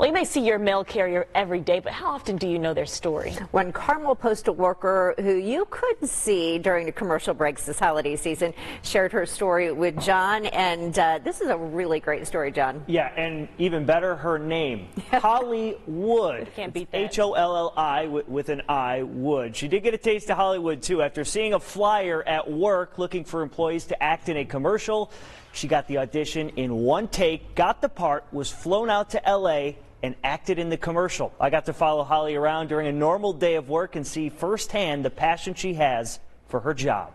Well, you may see your mail carrier every day, but how often do you know their story? One Carmel postal worker who you could see during the commercial breaks this holiday season shared her story with John, and uh, this is a really great story, John. Yeah, and even better, her name, Holli Wood. Can't beat that. H O L L I with an I, Wood. She did get a taste of Hollywood too after seeing a flyer at work looking for employees to act in a commercial. She got the audition in one take, got the part, was flown out to L.A and acted in the commercial. I got to follow Holli around during a normal day of work and see firsthand the passion she has for her job.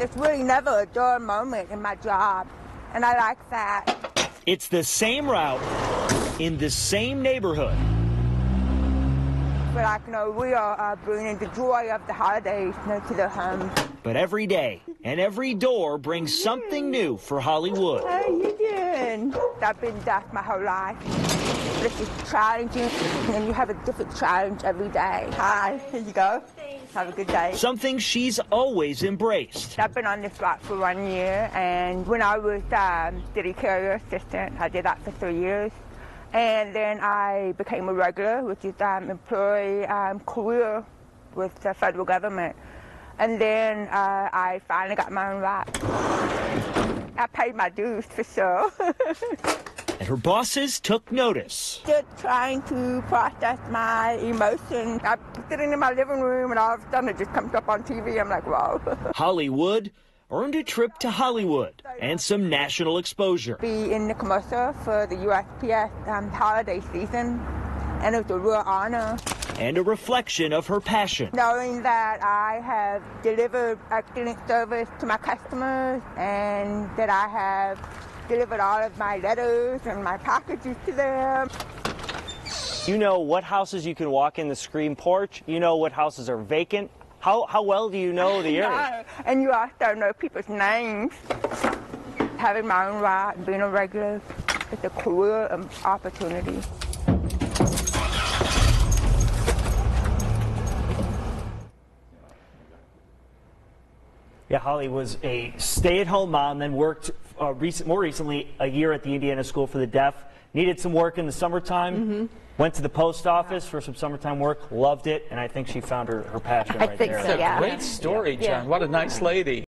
It's really never a dull moment in my job, and I like that. It's the same route in the same neighborhood. But like, you know, we are uh, bringing the joy of the holidays to the home. But every day and every door brings something new for Holli Wood. I've been deaf my whole life. This is challenging, and you have a different challenge every day. Hi, here you go. Have a good day. Something she's always embraced. I've been on this route for one year, and when I was um, city carrier assistant, I did that for three years. And then I became a regular, which is um, employee um, career with the federal government. And then uh, I finally got my own route. I paid my dues for sure. And her bosses took notice. Just trying to process my emotions. I'm sitting in my living room and all of a sudden it just comes up on TV. I'm like, wow. Holli Wood earned a trip to Hollywood and some national exposure. Be in the commercial for the USPS um, holiday season, and it was a real honor. And a reflection of her passion. Knowing that I have delivered excellent service to my customers and that I have delivered all of my letters and my packages to them. You know what houses you can walk in the screen porch. You know what houses are vacant. How, how well do you know the area? And you also know people's names. Having my own ride, being a regular, it's a career opportunity. Yeah, Holli was a stay-at-home mom, then worked uh, recent, more recently a year at the Indiana School for the Deaf. Needed some work in the summertime. Mm-hmm. Went to the post office for some summertime work. Loved it, and I think she found her, her passion I right think there. so, yeah. Great story, John. Yeah. What a nice lady.